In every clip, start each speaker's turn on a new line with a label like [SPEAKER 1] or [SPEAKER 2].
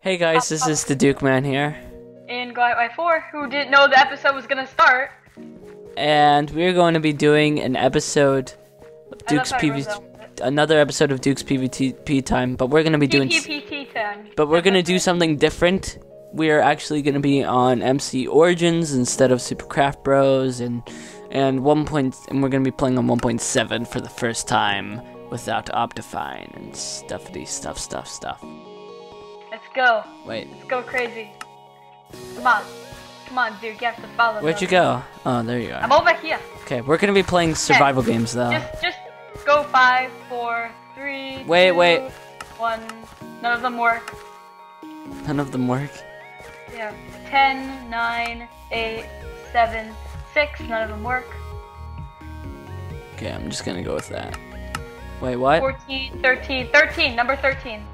[SPEAKER 1] Hey guys, this is the Duke Man here,
[SPEAKER 2] in Glide 4 who didn't know the episode was gonna start.
[SPEAKER 1] and we're going to be doing an episode of Duke's
[SPEAKER 2] how it goes
[SPEAKER 1] PvP,
[SPEAKER 2] on with it.
[SPEAKER 1] another episode of Duke's PvP time, but we're going to be doing,
[SPEAKER 2] PPPT time.
[SPEAKER 1] but we're going to do something different. We are actually going to be on MC Origins instead of Supercraft Bros, and and one point, and we're going to be playing on 1.7 for the first time without Optifine and stuffity stuff stuff stuff.
[SPEAKER 2] Go.
[SPEAKER 1] Wait,
[SPEAKER 2] Let's go crazy. Come on. Come on, dude. You have to follow
[SPEAKER 1] where'd you go? Oh, there you are.
[SPEAKER 2] I'm over here.
[SPEAKER 1] Okay, we're going to be playing survival games though.
[SPEAKER 2] Just, just go five, four, three.
[SPEAKER 1] Wait,
[SPEAKER 2] two,
[SPEAKER 1] wait.
[SPEAKER 2] One. None of them work.
[SPEAKER 1] None of them work.
[SPEAKER 2] Yeah. Ten, nine, eight, seven, six. None of them work.
[SPEAKER 1] Okay, I'm just gonna go with that. Wait, what?
[SPEAKER 2] 14, 13, 13. Number 13.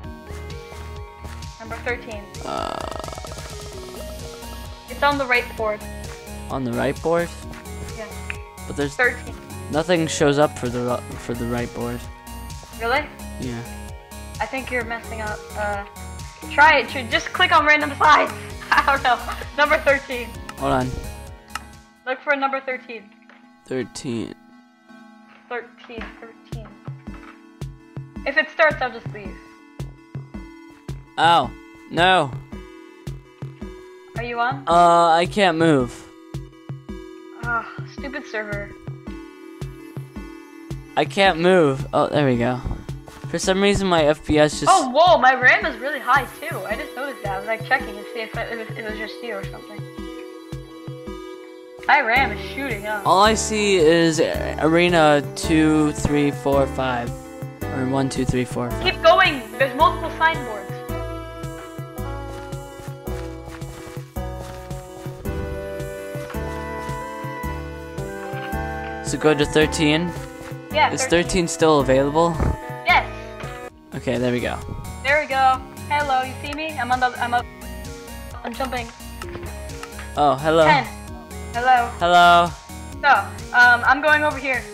[SPEAKER 2] Number 13.
[SPEAKER 1] Uh,
[SPEAKER 2] It's on the right board.
[SPEAKER 1] on the right board,
[SPEAKER 2] Yeah.
[SPEAKER 1] but there's
[SPEAKER 2] 13.
[SPEAKER 1] nothing shows up for the for the right board.
[SPEAKER 2] Really?
[SPEAKER 1] Yeah.
[SPEAKER 2] I think you're messing up. Uh, try it. Just click on random sides. I don't know. Number 13.
[SPEAKER 1] Hold on.
[SPEAKER 2] Look for number 13.
[SPEAKER 1] Thirteen.
[SPEAKER 2] 13. 13. If it starts, I'll just leave.
[SPEAKER 1] Oh no.
[SPEAKER 2] Are you on?
[SPEAKER 1] Uh, I can't move.
[SPEAKER 2] Ah, stupid server.
[SPEAKER 1] I can't move. Oh, there we go. For some reason, my FPS just.
[SPEAKER 2] Oh, whoa, my RAM is really high too. I just noticed that. I was like checking to see if it, if it was just you or something. My RAM is shooting up.
[SPEAKER 1] All I see is arena two, three, four, five, or one, two, three, four, five.
[SPEAKER 2] Keep going. There's multiple signboards.
[SPEAKER 1] So go to thirteen.
[SPEAKER 2] Yeah.
[SPEAKER 1] Is
[SPEAKER 2] 13.
[SPEAKER 1] thirteen still available?
[SPEAKER 2] Yes.
[SPEAKER 1] Okay, there we go.
[SPEAKER 2] There we go. Hello, you see me? I'm on the. I'm up. I'm jumping.
[SPEAKER 1] Oh, hello.
[SPEAKER 2] Ten. Hello.
[SPEAKER 1] Hello.
[SPEAKER 2] So, um, I'm going over here.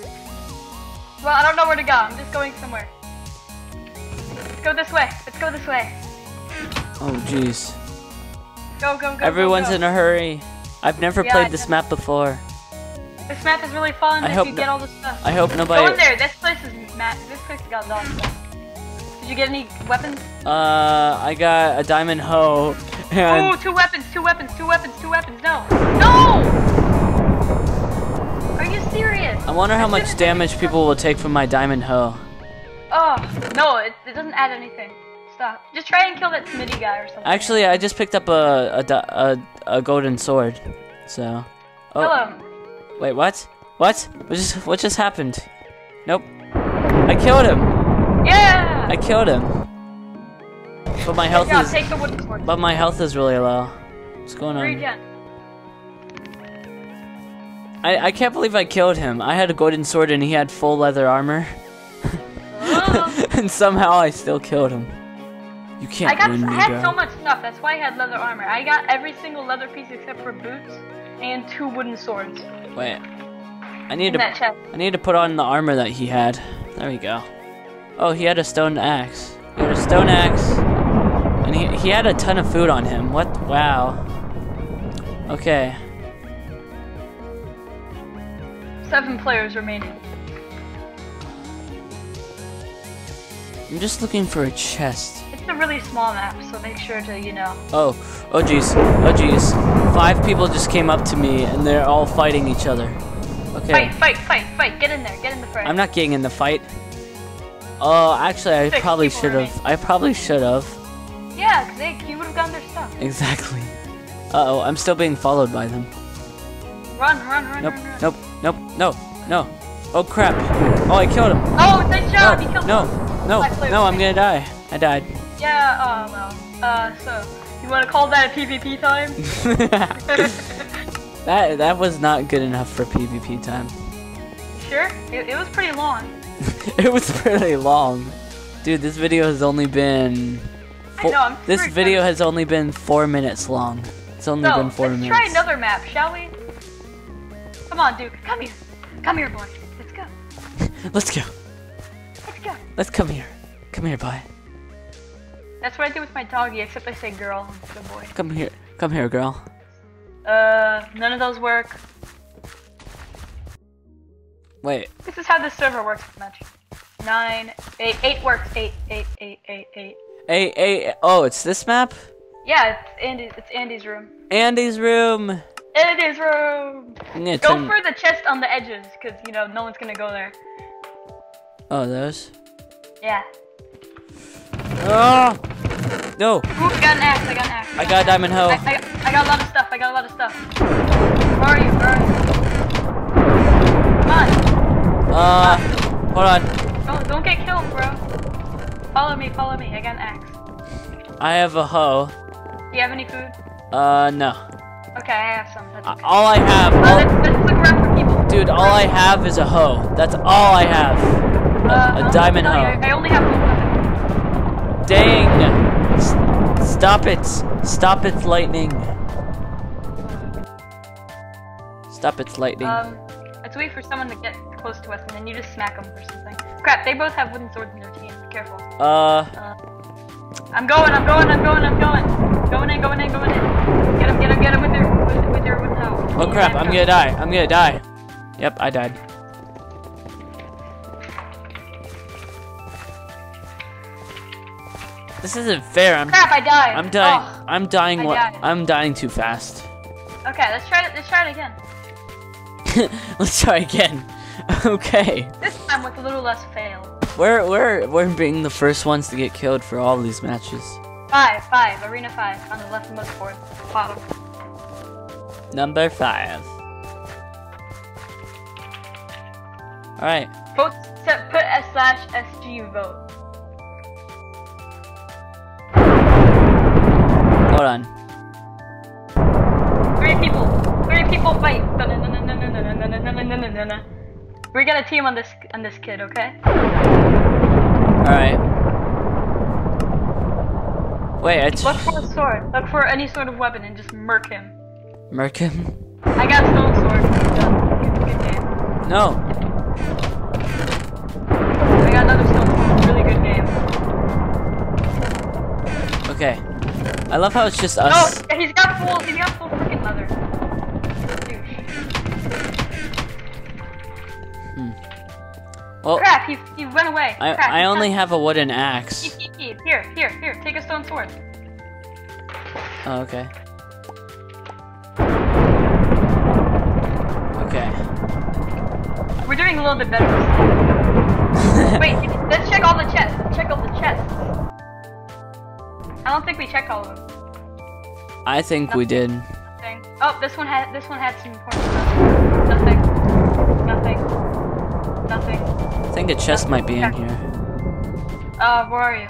[SPEAKER 2] Well, I don't know where to go. I'm just going somewhere. Let's go this way. Let's go this way.
[SPEAKER 1] Oh, jeez.
[SPEAKER 2] Go, go, go.
[SPEAKER 1] Everyone's
[SPEAKER 2] go,
[SPEAKER 1] in a hurry. I've never
[SPEAKER 2] Yeah,
[SPEAKER 1] played this map before.
[SPEAKER 2] This map is really fun
[SPEAKER 1] I
[SPEAKER 2] if
[SPEAKER 1] hope
[SPEAKER 2] you
[SPEAKER 1] no-
[SPEAKER 2] get all the stuff.
[SPEAKER 1] I hope
[SPEAKER 2] Go
[SPEAKER 1] nobody.
[SPEAKER 2] in there. This place is map. This place got the stuff. Did you get any weapons?
[SPEAKER 1] Uh, I got a diamond hoe,
[SPEAKER 2] Ooh,
[SPEAKER 1] and
[SPEAKER 2] two weapons, two weapons, two weapons, two weapons. No, no! Are you serious?
[SPEAKER 1] I wonder how
[SPEAKER 2] I
[SPEAKER 1] much damage people will take from my diamond hoe.
[SPEAKER 2] Oh no, it, it doesn't add anything. Stop. Just try and kill that Smitty guy or something.
[SPEAKER 1] Actually, I just picked up a a, a, a golden sword. So. Oh,
[SPEAKER 2] Hello.
[SPEAKER 1] Wait, what? What? What just what just happened? Nope. I killed him.
[SPEAKER 2] Yeah.
[SPEAKER 1] I killed him. But my health
[SPEAKER 2] yeah,
[SPEAKER 1] is
[SPEAKER 2] take the wooden sword.
[SPEAKER 1] but my health is really low. What's going on?
[SPEAKER 2] Regen.
[SPEAKER 1] I I can't believe I killed him. I had a golden sword and he had full leather armor.
[SPEAKER 2] Oh.
[SPEAKER 1] and somehow I still killed him. You can't
[SPEAKER 2] I got.
[SPEAKER 1] win
[SPEAKER 2] I had so much stuff. That's why I had leather armor. I got every single leather piece except for boots and two wooden swords
[SPEAKER 1] Wait. I need
[SPEAKER 2] in
[SPEAKER 1] to. I need to put on the armor that he had. There we go. Oh, he had a stone axe. He had a stone axe. And he he had a ton of food on him. What? Wow. Okay.
[SPEAKER 2] Seven players remaining.
[SPEAKER 1] I'm just looking for a chest.
[SPEAKER 2] A really small map, so make sure to you know.
[SPEAKER 1] Oh. Oh jeez. Oh jeez. Five people just came up to me and they're all fighting each other. Okay.
[SPEAKER 2] Fight, fight, fight, fight! Get in there. Get in the fray.
[SPEAKER 1] I'm not getting in the fight. Oh, actually, I
[SPEAKER 2] Six
[SPEAKER 1] probably should have. I probably should have.
[SPEAKER 2] Yeah, cause they, you would have gotten their stuff.
[SPEAKER 1] Exactly. Uh oh, I'm still being followed by them.
[SPEAKER 2] Run, run, run,
[SPEAKER 1] Nope,
[SPEAKER 2] run, run.
[SPEAKER 1] nope, nope, no, no. Oh crap. Oh, I killed him.
[SPEAKER 2] Oh, nice job! you
[SPEAKER 1] No,
[SPEAKER 2] killed
[SPEAKER 1] no,
[SPEAKER 2] him.
[SPEAKER 1] no, no,
[SPEAKER 2] no,
[SPEAKER 1] I'm gonna die. I died.
[SPEAKER 2] Yeah. Oh well. Uh, so you want to call that a PvP time?
[SPEAKER 1] that that was not good enough for PvP time.
[SPEAKER 2] sure. It, it was pretty long.
[SPEAKER 1] it was pretty long. Dude, this video has only been.
[SPEAKER 2] I
[SPEAKER 1] Four,
[SPEAKER 2] know,
[SPEAKER 1] this video has only been four minutes long. It's only
[SPEAKER 2] So
[SPEAKER 1] been
[SPEAKER 2] let's
[SPEAKER 1] 4 minutes.
[SPEAKER 2] try another map, shall we? Come on, Duke. Come here. Come here, boy. Let's go.
[SPEAKER 1] Let's go.
[SPEAKER 2] Let's go.
[SPEAKER 1] Let's come here. Come here, boy.
[SPEAKER 2] That's what I do with my doggy, except I say girl instead boy.
[SPEAKER 1] Come here. Come here, girl.
[SPEAKER 2] Uh, none of those work.
[SPEAKER 1] Wait.
[SPEAKER 2] This is how this server works, much. Nine, eight, eight works. Eight, eight, eight, eight, eight.
[SPEAKER 1] Hey, hey. Oh, it's this map?
[SPEAKER 2] Yeah, it's Andy. It's Andy's room.
[SPEAKER 1] Andy's room.
[SPEAKER 2] Andy's room. Go
[SPEAKER 1] turn-
[SPEAKER 2] for the chest on the edges, cause you know no one's gonna go there.
[SPEAKER 1] Oh, those?
[SPEAKER 2] Yeah.
[SPEAKER 1] Oh! No!
[SPEAKER 2] Ooh, I got an axe. I got an axe.
[SPEAKER 1] I got a diamond hoe.
[SPEAKER 2] I, I, I got a lot of stuff. I got a lot of stuff. Where are you? Where are you? Come on.
[SPEAKER 1] Uh, hold on.
[SPEAKER 2] Don't, don't get killed, bro. Follow me. Follow me. I got an axe.
[SPEAKER 1] I have a hoe.
[SPEAKER 2] Do you have any food?
[SPEAKER 1] Uh, no.
[SPEAKER 2] Okay, I have some. That's
[SPEAKER 1] Uh,
[SPEAKER 2] okay.
[SPEAKER 1] All I have,
[SPEAKER 2] Uh,
[SPEAKER 1] all,
[SPEAKER 2] let's, let's look around for people.
[SPEAKER 1] dude, all I have is a hoe. That's all I have.
[SPEAKER 2] Uh,
[SPEAKER 1] A, a diamond hoe.
[SPEAKER 2] I only have.
[SPEAKER 1] Dang! S- stop it! Stop it, lightning! Stop it, lightning.
[SPEAKER 2] Um, let's wait for someone to get close to us, and then you just smack them or something. Crap, they both have wooden swords in their team. Be careful.
[SPEAKER 1] Uh,
[SPEAKER 2] I'm going, I'm going, I'm going, I'm going. Going in, going in, going in. Get him, get him, get him with your, with, with your wooden hoe.
[SPEAKER 1] oh crap, I'm gonna die. I'm gonna die. Yep, I died. This isn't fair. I'm
[SPEAKER 2] Crap, I died.
[SPEAKER 1] I'm dying.
[SPEAKER 2] Oh.
[SPEAKER 1] I'm dying. What? I'm dying too fast.
[SPEAKER 2] Okay, let's try it. Let's try it again.
[SPEAKER 1] Let's try again. okay.
[SPEAKER 2] This time with a little less fail.
[SPEAKER 1] We're we're we're being the first ones to get killed for all these matches.
[SPEAKER 2] Five, five, arena five on the leftmost board, bottom.
[SPEAKER 1] Number five. All right.
[SPEAKER 2] Vote. Set, put S slash SG vote.
[SPEAKER 1] Hold on.
[SPEAKER 2] Three people. Three people fight. We got a team on this on this kid, okay?
[SPEAKER 1] Alright. Wait, I.
[SPEAKER 2] Look for a sword. Look for any sort of weapon and just murk him.
[SPEAKER 1] Murk him?
[SPEAKER 2] I got stone sword.
[SPEAKER 1] No.
[SPEAKER 2] I
[SPEAKER 1] love how it's just
[SPEAKER 2] Oh,
[SPEAKER 1] us.
[SPEAKER 2] he's got full. He's got full freaking leather. Douche.
[SPEAKER 1] Well,
[SPEAKER 2] Crap. He he went away.
[SPEAKER 1] I
[SPEAKER 2] Crap,
[SPEAKER 1] I only have a wooden axe.
[SPEAKER 2] he, he. Here, here, here. Take a stone sword.
[SPEAKER 1] Oh, okay. Okay.
[SPEAKER 2] We're doing a little bit better. Wait, let's check all the chests. Check all the chests. I don't think we checked all of them.
[SPEAKER 1] I think we did.
[SPEAKER 2] Nothing. Oh, this one had this one had some important stuff. Nothing. Nothing. Nothing.
[SPEAKER 1] I think a chest might be in here.
[SPEAKER 2] Uh, where are you?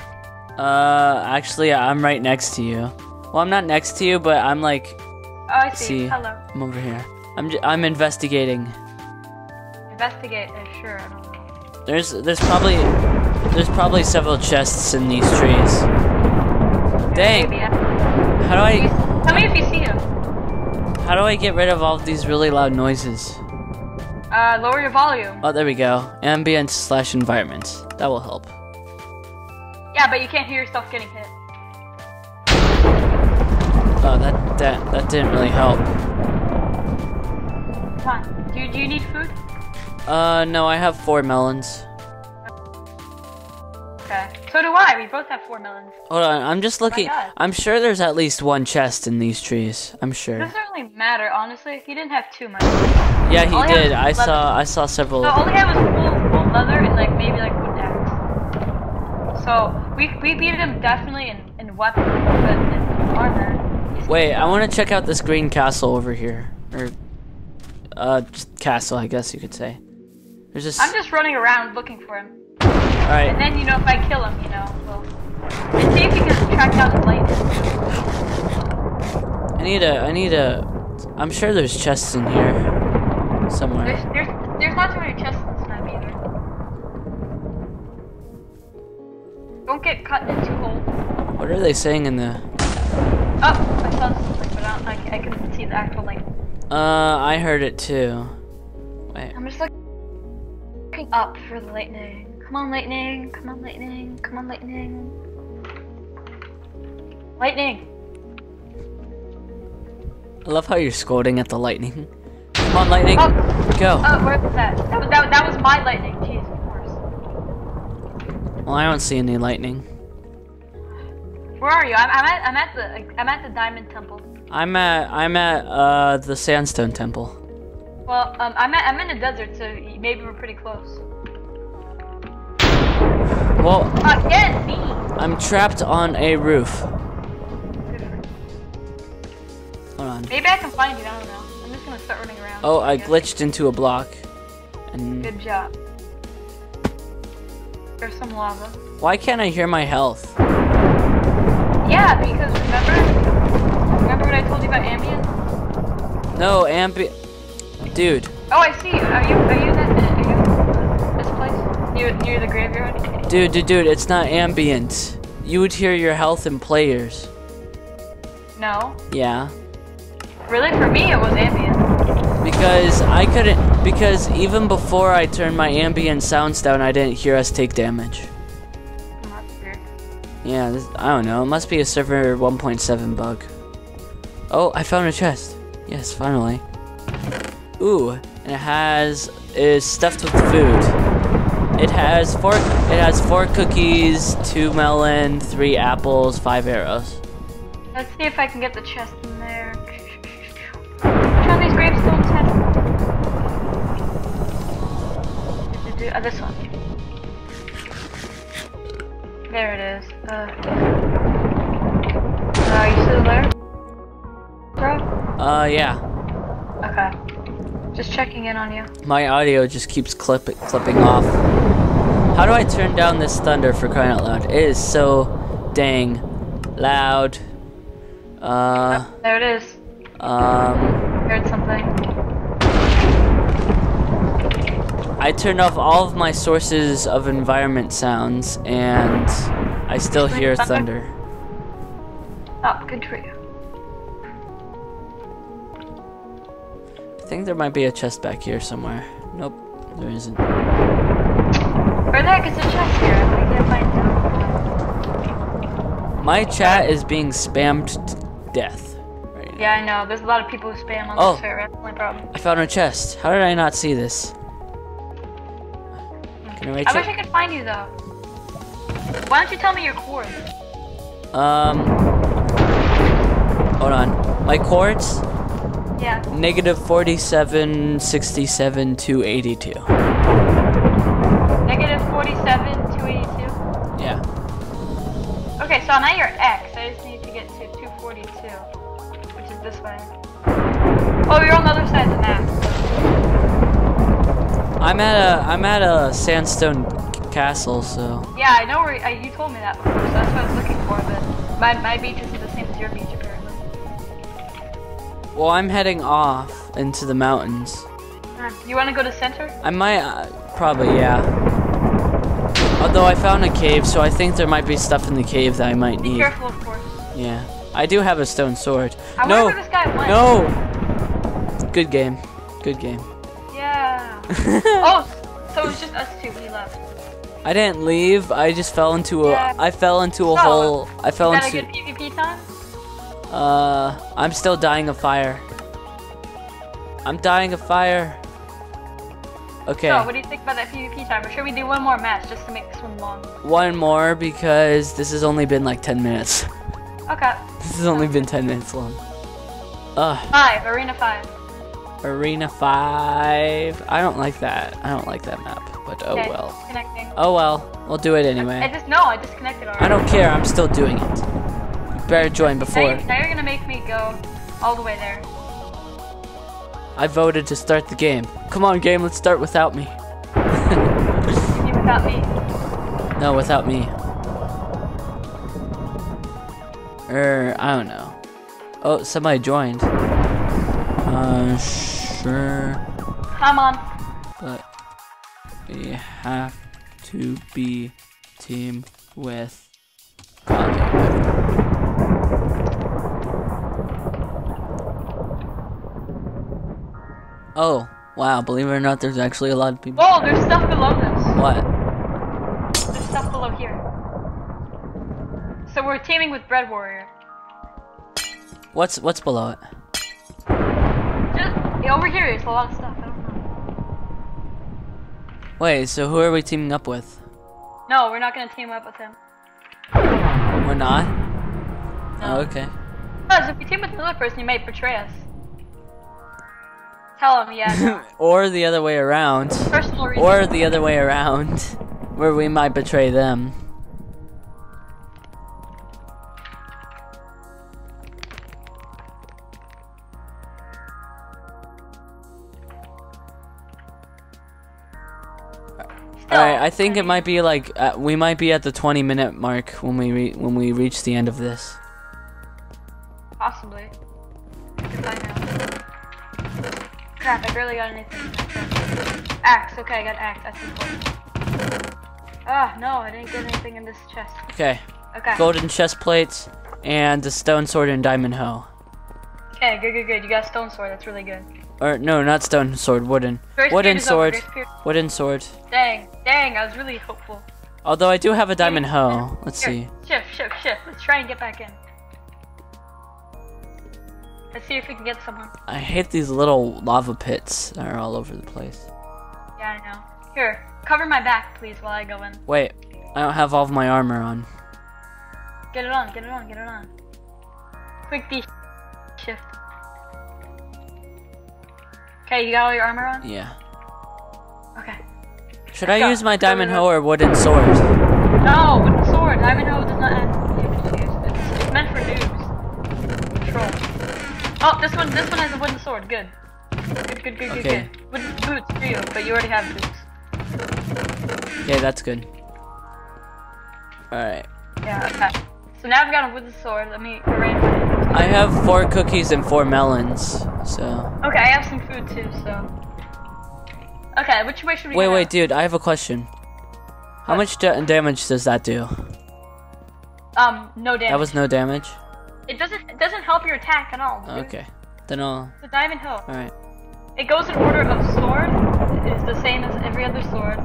[SPEAKER 1] Uh, actually, I'm right next to you. Well, I'm not next to you, but I'm like,
[SPEAKER 2] Oh, I see.
[SPEAKER 1] See.
[SPEAKER 2] Hello.
[SPEAKER 1] I'm over here. I'm j- I'm investigating.
[SPEAKER 2] Investigate. Uh, sure. I don't know.
[SPEAKER 1] There's there's probably there's probably several chests in these trees. Dang. How do I
[SPEAKER 2] Tell me if you see him.
[SPEAKER 1] how do I get rid of all of these really loud noises?
[SPEAKER 2] Uh, lower your volume.
[SPEAKER 1] Oh, there we go. Ambient slash environment. That will help.
[SPEAKER 2] Yeah, but you can't hear yourself getting hit.
[SPEAKER 1] Oh, that that that didn't really help.
[SPEAKER 2] Come on. Do you, do you need food?
[SPEAKER 1] Uh, no, I have four melons.
[SPEAKER 2] Okay. So do I. We both have four melons.
[SPEAKER 1] Hold on, I'm just looking.
[SPEAKER 2] God.
[SPEAKER 1] I'm sure there's at least one chest in these trees. I'm sure.
[SPEAKER 2] It Doesn't really matter, honestly. He didn't have too much.
[SPEAKER 1] Yeah, he
[SPEAKER 2] all
[SPEAKER 1] did.
[SPEAKER 2] is
[SPEAKER 1] I saw I saw several.
[SPEAKER 2] So all he had was full, full leather and like maybe like wooden axe. So we we beat him definitely in, in weapons, but in armor.
[SPEAKER 1] Wait, I want to check out this green castle over here, or uh, castle, I guess you could say. There's this.
[SPEAKER 2] I'm just running around looking for him,
[SPEAKER 1] All
[SPEAKER 2] and then you know if I kill him, you know, well, and see if you can track down his lightning.
[SPEAKER 1] I need a. I need a. I'm sure there's chests in here somewhere.
[SPEAKER 2] there's there's there's not too many chests in this map either. Don't get cut into holes.
[SPEAKER 1] What are they saying in the?
[SPEAKER 2] Oh, I saw something, but I, don't, I, I couldn't see the actual like.
[SPEAKER 1] Uh, I heard it too. Wait.
[SPEAKER 2] I'm just looking up for the lightning. Come on, lightning. Come on, lightning. Come on, lightning. Lightning.
[SPEAKER 1] I love how you're scolding at the lightning. Come on, lightning.
[SPEAKER 2] Oh,
[SPEAKER 1] Go.
[SPEAKER 2] oh, where was that? That was that, that was my lightning. Jeez, of course.
[SPEAKER 1] Well, I don't see any lightning.
[SPEAKER 2] Where are you? I'm, I'm at I'm at the I'm at the Diamond Temple.
[SPEAKER 1] I'm at I'm at uh the sandstone temple.
[SPEAKER 2] Well, um, I'm at, I'm in the desert, so maybe we're pretty close.
[SPEAKER 1] Well,
[SPEAKER 2] Again, me.
[SPEAKER 1] I'm trapped on a roof. Hold on.
[SPEAKER 2] Maybe I can find you. I don't know. I'm just gonna start running around.
[SPEAKER 1] Oh, I glitched into a block. And
[SPEAKER 2] Good job. There's some lava.
[SPEAKER 1] why can't I hear my health?
[SPEAKER 2] Yeah, because remember, remember what I told you about ambient?
[SPEAKER 1] No, ambi Dude,
[SPEAKER 2] Oh, I see. you. Are you are you in that? In this place? Near near the graveyard?
[SPEAKER 1] Dude, dude, dude, it's not ambient. You would hear your health in players.
[SPEAKER 2] No.
[SPEAKER 1] Yeah.
[SPEAKER 2] Really, for me, it was ambient.
[SPEAKER 1] Because I couldn't because even before I turned my ambient sounds down, I didn't hear us take damage. Yeah, this, I don't know. It must be a server 1.7 bug. Oh, I found a chest. Yes, finally. Ooh, and it has is stuffed with food. It has four. It has four cookies, two melon, three apples, five arrows.
[SPEAKER 2] Let's see if I can get the chest in there. Which these gravestones have? Uh, this one. There it is. Uh, uh, are you still there? Bro?
[SPEAKER 1] Uh, yeah.
[SPEAKER 2] Okay. Just checking in on you.
[SPEAKER 1] My audio just keeps clip clipping off. How do I turn down this thunder for crying out loud? It is so dang loud. Uh,
[SPEAKER 2] There it is.
[SPEAKER 1] um.
[SPEAKER 2] Heard something.
[SPEAKER 1] I turned off all of my sources of environment sounds, and I still hear thunder.
[SPEAKER 2] Oh, good for you.
[SPEAKER 1] Think there might be a chest back here somewhere. Nope, there isn't.
[SPEAKER 2] Where the heck is the chest here? I can't find it.
[SPEAKER 1] My chat is being spammed to death right now.
[SPEAKER 2] Yeah, I know. There's a lot of people who spam on
[SPEAKER 1] Oh.
[SPEAKER 2] this server. That's the only problem.
[SPEAKER 1] I found a chest. How did I not see this? Can I reach
[SPEAKER 2] I wish I could find you though. Why don't you tell me your coords?
[SPEAKER 1] Um. Hold on. My coords?
[SPEAKER 2] Yeah.
[SPEAKER 1] Negative 47, 67, 282.
[SPEAKER 2] Negative 47, 282.
[SPEAKER 1] Yeah.
[SPEAKER 2] Okay, so I'm at your X. I just need to get to 242, which is this way. Oh, you're on the other side of the map.
[SPEAKER 1] I'm at a I'm at a sandstone castle, so
[SPEAKER 2] Yeah, I know where I, you told me that before, so that's what I was looking for. But my my beach isn't
[SPEAKER 1] well I'm heading off into the mountains.
[SPEAKER 2] Uh, You want to go to center?
[SPEAKER 1] I might uh, probably yeah. Although I found a cave, so I think there might be stuff in the cave that I might
[SPEAKER 2] Be
[SPEAKER 1] need.
[SPEAKER 2] Be careful, of course.
[SPEAKER 1] Yeah. I do have a stone sword.
[SPEAKER 2] I
[SPEAKER 1] no.
[SPEAKER 2] wonder where this guy went.
[SPEAKER 1] No. Good game. Good game.
[SPEAKER 2] Yeah. oh, so it was just us two. He left.
[SPEAKER 1] I didn't leave. I just fell into a.
[SPEAKER 2] Yeah.
[SPEAKER 1] I fell into a
[SPEAKER 2] So,
[SPEAKER 1] hole. I fell
[SPEAKER 2] Is that a good PvP time?
[SPEAKER 1] Uh, I'm still dying of fire. I'm dying of fire. Okay,
[SPEAKER 2] So, what do you think about that PvP time? Or should we do one more match just to make this one long?
[SPEAKER 1] one more because this has only been like 10 minutes.
[SPEAKER 2] Okay.
[SPEAKER 1] This has only been 10 minutes long. Ugh,
[SPEAKER 2] Five. Arena five.
[SPEAKER 1] Arena 5. I don't like that. I don't like that map, but oh
[SPEAKER 2] Okay,
[SPEAKER 1] well.
[SPEAKER 2] Connecting.
[SPEAKER 1] Oh well, we'll do it anyway.
[SPEAKER 2] I
[SPEAKER 1] anyway.
[SPEAKER 2] just no. I disconnected already.
[SPEAKER 1] I don't care, I'm still doing it. Better join before.
[SPEAKER 2] you're, now you're gonna make me go all the way there.
[SPEAKER 1] I voted to start the game. Come on, game, let's start without me.
[SPEAKER 2] You without me.
[SPEAKER 1] No, without me. Er, I don't know. Oh, somebody joined. Uh, sure,
[SPEAKER 2] Come on.
[SPEAKER 1] but we have to be team with. Oh, wow, believe it or not, there's actually a lot of people.
[SPEAKER 2] Oh, there's stuff below this.
[SPEAKER 1] What?
[SPEAKER 2] There's stuff below here. So we're teaming with Bread Warrior.
[SPEAKER 1] What's what's below it?
[SPEAKER 2] Just yeah, over here is a lot of stuff. I don't know.
[SPEAKER 1] Wait, so who are we teaming up with?
[SPEAKER 2] No, we're not gonna team up with him.
[SPEAKER 1] We're not?
[SPEAKER 2] No.
[SPEAKER 1] Oh, okay.
[SPEAKER 2] Because if we team with another person, he might betray us. Tell him, yeah.
[SPEAKER 1] or the other way around.
[SPEAKER 2] Personal reasons.
[SPEAKER 1] Or the other way around. Where we might betray them. Alright, I think it might be like uh, we might be at the 20 minute mark when we re- when we reach the end of this.
[SPEAKER 2] Possibly. Know. Crap, I barely got anything. Axe, okay, I got axe. That's important. Ah, no, I didn't get anything in this chest.
[SPEAKER 1] Okay,
[SPEAKER 2] Okay.
[SPEAKER 1] golden chest plates and the stone sword and diamond hoe.
[SPEAKER 2] Okay, good, good, good. You got stone sword. That's really good.
[SPEAKER 1] Or no, not stone sword, wooden. Wooden
[SPEAKER 2] period is over,
[SPEAKER 1] sword. Wooden sword.
[SPEAKER 2] Dang, dang, I was really hopeful.
[SPEAKER 1] Although I do have a diamond hoe. Let's
[SPEAKER 2] Here,
[SPEAKER 1] see.
[SPEAKER 2] Shift, shift, shift. Let's try and get back in. Let's see if we can get someone.
[SPEAKER 1] I hate these little lava pits that are all over the place.
[SPEAKER 2] Yeah, I know. Here, cover my back, please, while I go in.
[SPEAKER 1] Wait, I don't have all of my armor on.
[SPEAKER 2] Get it on, get it on, get it on. Quick D shift. Okay, you got all your armor on?
[SPEAKER 1] Yeah.
[SPEAKER 2] Okay.
[SPEAKER 1] Should
[SPEAKER 2] Let's
[SPEAKER 1] I
[SPEAKER 2] go.
[SPEAKER 1] use my diamond hoe or wooden sword?
[SPEAKER 2] No, the sword. Diamond hoe does not Oh, this one, this one has a wooden sword. Good. Good, good, good,
[SPEAKER 1] Okay.
[SPEAKER 2] good, good. Wooden boots for you, but you already have boots.
[SPEAKER 1] Okay, that's good. Alright.
[SPEAKER 2] Yeah, okay. So now I've got a wooden sword. Let me arrange it.
[SPEAKER 1] I have four cookies and four melons, so.
[SPEAKER 2] Okay, I have some food too, so. Okay, which way should we
[SPEAKER 1] Wait,
[SPEAKER 2] go?
[SPEAKER 1] wait, dude, I have a question. How
[SPEAKER 2] What?
[SPEAKER 1] much da- damage does that do?
[SPEAKER 2] Um, no damage.
[SPEAKER 1] That was no damage?
[SPEAKER 2] It doesn't. It doesn't help your attack at all. dude.
[SPEAKER 1] Okay. Then I'll.
[SPEAKER 2] The diamond hoe.
[SPEAKER 1] Alright.
[SPEAKER 2] It goes in order of sword. Is the same as every other sword.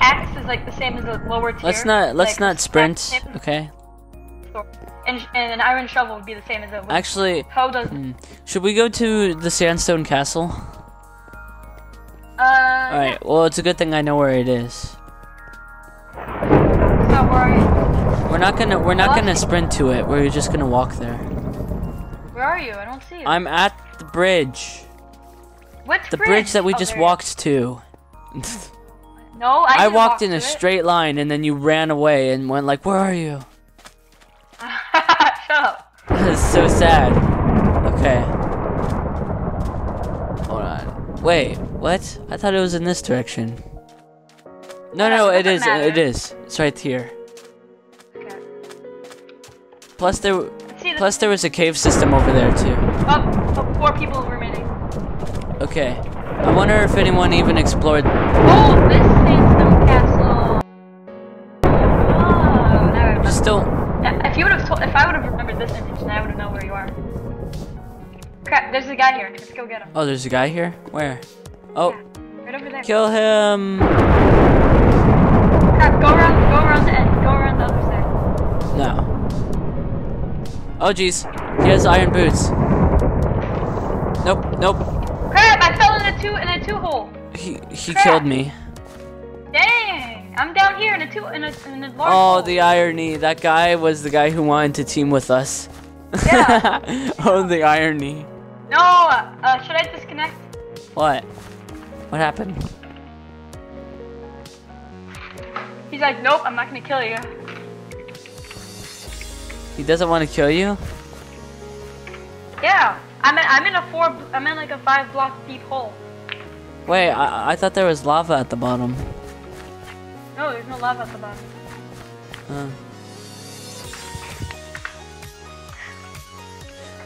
[SPEAKER 2] Axe is like the same as the lower tier.
[SPEAKER 1] Let's not let's
[SPEAKER 2] like,
[SPEAKER 1] not sprint, okay?
[SPEAKER 2] And, and an iron shovel would be the same as a.
[SPEAKER 1] Actually,
[SPEAKER 2] hoe does.
[SPEAKER 1] hmm, should we go to the sandstone castle?
[SPEAKER 2] Uh.
[SPEAKER 1] Alright, well, it's a good thing I know where it is.
[SPEAKER 2] So where are you?
[SPEAKER 1] We're not gonna we're not gonna sprint to it. We're just gonna walk there.
[SPEAKER 2] Where are you? I don't see you.
[SPEAKER 1] I'm at the bridge.
[SPEAKER 2] Which
[SPEAKER 1] The bridge that we
[SPEAKER 2] Oh,
[SPEAKER 1] just walked to.
[SPEAKER 2] No, I,
[SPEAKER 1] I walked
[SPEAKER 2] walk
[SPEAKER 1] in a
[SPEAKER 2] it.
[SPEAKER 1] straight line and then you ran away and went like, "Where are you?"
[SPEAKER 2] Shut up.
[SPEAKER 1] That's so sad. Okay. Hold on. Wait, what? I thought it was in this direction. No, no,
[SPEAKER 2] it
[SPEAKER 1] it is.
[SPEAKER 2] matter.
[SPEAKER 1] is. It's right here. Plus there,
[SPEAKER 2] the
[SPEAKER 1] plus there was a cave system over there too.
[SPEAKER 2] oh, oh, four people remaining.
[SPEAKER 1] Okay. I wonder if anyone even explored.
[SPEAKER 2] Oh, this sandstone castle. Oh, now I remember.
[SPEAKER 1] Just
[SPEAKER 2] if you would have told, if I would have remembered this image, then I would have known where you are. Crap, there's a guy here. Let's go get him.
[SPEAKER 1] Oh, there's a guy here. Where? Oh,
[SPEAKER 2] Yeah, right over there.
[SPEAKER 1] kill him.
[SPEAKER 2] Crap, go around,
[SPEAKER 1] Oh, jeez. He has iron boots. Nope. Nope.
[SPEAKER 2] Crap, I fell in a two in a two hole.
[SPEAKER 1] He he
[SPEAKER 2] Crap.
[SPEAKER 1] killed me.
[SPEAKER 2] Dang, I'm down here in a two in a in a large
[SPEAKER 1] Oh,
[SPEAKER 2] hole.
[SPEAKER 1] the irony. That guy was the guy who wanted to team with us.
[SPEAKER 2] Yeah.
[SPEAKER 1] oh, the irony.
[SPEAKER 2] No, uh, should I disconnect?
[SPEAKER 1] What? What happened?
[SPEAKER 2] He's like, nope, I'm not gonna kill you.
[SPEAKER 1] He doesn't want to kill you?
[SPEAKER 2] Yeah, I'm in, I'm in a four, I'm in like a five block deep hole.
[SPEAKER 1] Wait, I, I thought there was lava at the bottom.
[SPEAKER 2] No, there's no lava at the bottom.
[SPEAKER 1] Uh.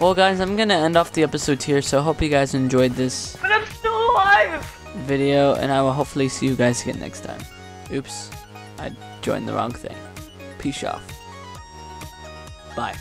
[SPEAKER 1] Well, guys, I'm gonna end off the episode here, so I hope you guys enjoyed this
[SPEAKER 2] But I'm still alive.
[SPEAKER 1] video, and I will hopefully see you guys again next time. Oops, I joined the wrong thing. Peace off. Bye.